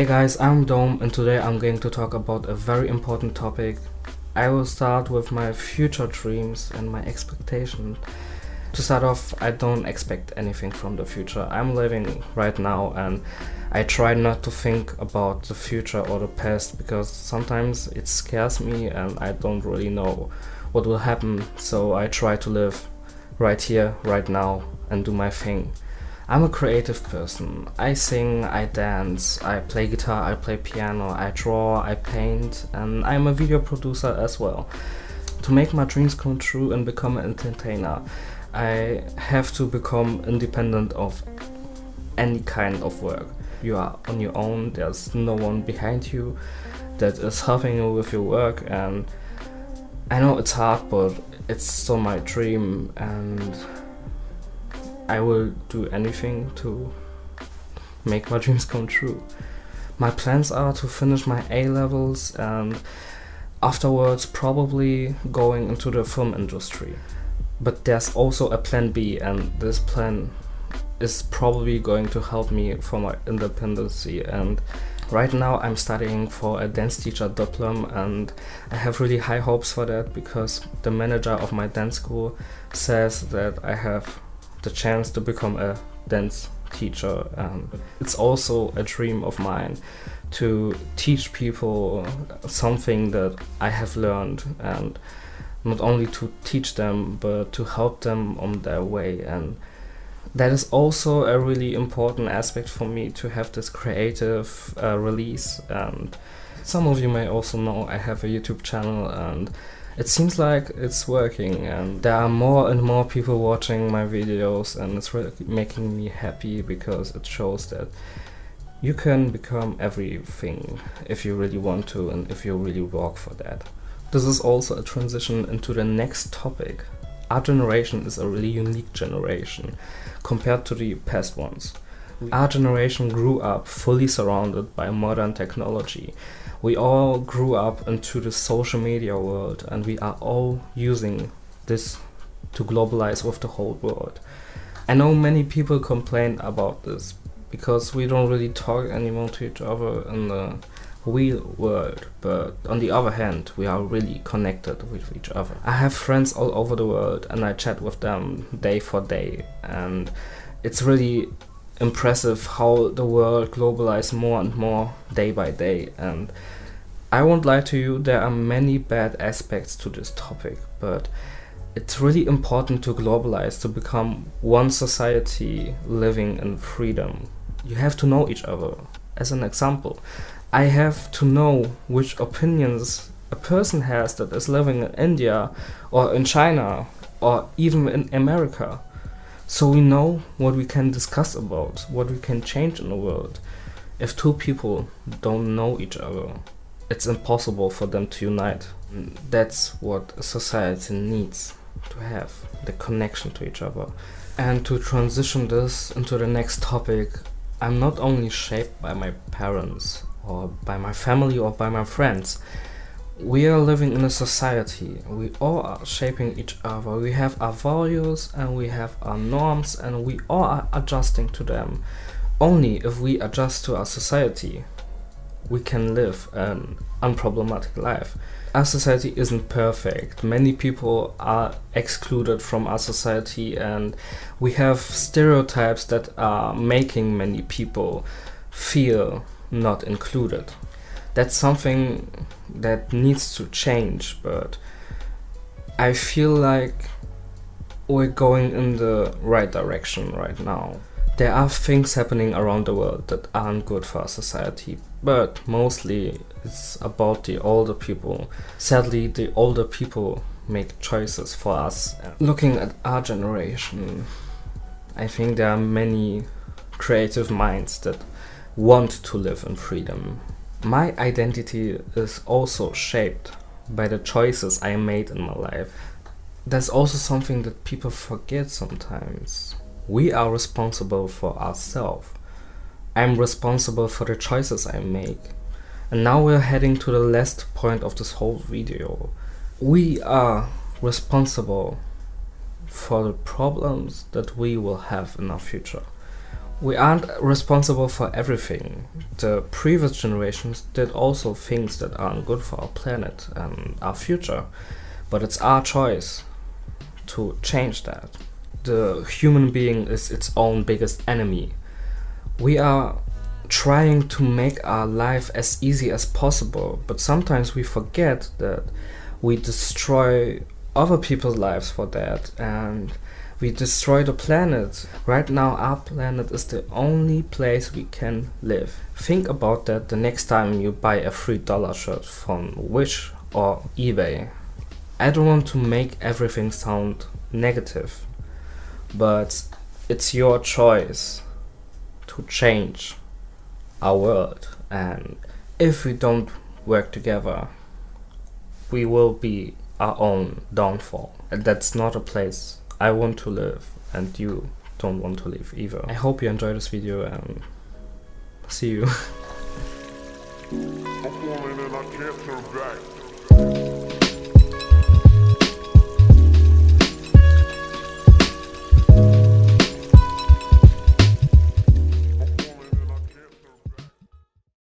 Hey guys, I'm Domé and today I'm going to talk about a very important topic. I will start with my future dreams and my expectations. To start off, I don't expect anything from the future. I'm living right now and I try not to think about the future or the past because sometimes it scares me and I don't really know what will happen. So I try to live right here, right now and do my thing. I'm a creative person. I sing, I dance, I play guitar, I play piano, I draw, I paint, and I'm a video producer as well. To make my dreams come true and become an entertainer, I have to become independent of any kind of work. You are on your own, there's no one behind you that is helping you with your work, and I know it's hard, but it's still my dream, and I will do anything to make my dreams come true. My plans are to finish my A levels and afterwards probably going into the film industry. But there's also a plan B and this plan is probably going to help me for my independency and right now I'm studying for a dance teacher diploma and I have really high hopes for that because the manager of my dance school says that I have the chance to become a dance teacher. And it's also a dream of mine to teach people something that I have learned and not only to teach them but to help them on their way. And that is also a really important aspect for me to have this creative uh, release. And some of you may also know I have a YouTube channel and it seems like it's working and there are more and more people watching my videos and it's really making me happy because it shows that you can become everything if you really want to and if you really work for that. This is also a transition into the next topic. Our generation is a really unique generation compared to the past ones. Our generation grew up fully surrounded by modern technology we all grew up into the social media world and we are all using this to globalize with the whole world. I know many people complain about this because we don't really talk anymore to each other in the real world, but on the other hand, we are really connected with each other. I have friends all over the world and I chat with them day for day, and it's really impressive how the world globalizes more and more day by day and I won't lie to you there are many bad aspects to this topic but it's really important to globalize to become one society living in freedom. You have to know each other. As an example I have to know which opinions a person has that is living in India or in China or even in America so we know what we can discuss about, what we can change in the world. If two people don't know each other, it's impossible for them to unite. That's what a society needs to have, the connection to each other. And to transition this into the next topic, I'm not only shaped by my parents or by my family or by my friends, we are living in a society. We all are shaping each other. We have our values and we have our norms and we all are adjusting to them. Only if we adjust to our society, we can live an unproblematic life. Our society isn't perfect. Many people are excluded from our society and we have stereotypes that are making many people feel not included that's something that needs to change but I feel like we're going in the right direction right now. There are things happening around the world that aren't good for our society, but mostly it's about the older people. Sadly, the older people make choices for us. Looking at our generation, I think there are many creative minds that want to live in freedom my identity is also shaped by the choices I made in my life. That's also something that people forget sometimes. We are responsible for ourselves. I'm responsible for the choices I make. And now we're heading to the last point of this whole video. We are responsible for the problems that we will have in our future. We aren't responsible for everything. The previous generations did also things that aren't good for our planet and our future. But it's our choice to change that. The human being is its own biggest enemy. We are trying to make our life as easy as possible, but sometimes we forget that we destroy other people's lives for that and we destroy the planet. Right now, our planet is the only place we can live. Think about that the next time you buy a $3 shirt from Wish or eBay. I don't want to make everything sound negative, but it's your choice to change our world. And if we don't work together, we will be our own downfall. And that's not a place I want to live and you don't want to live either. I hope you enjoyed this video and see you.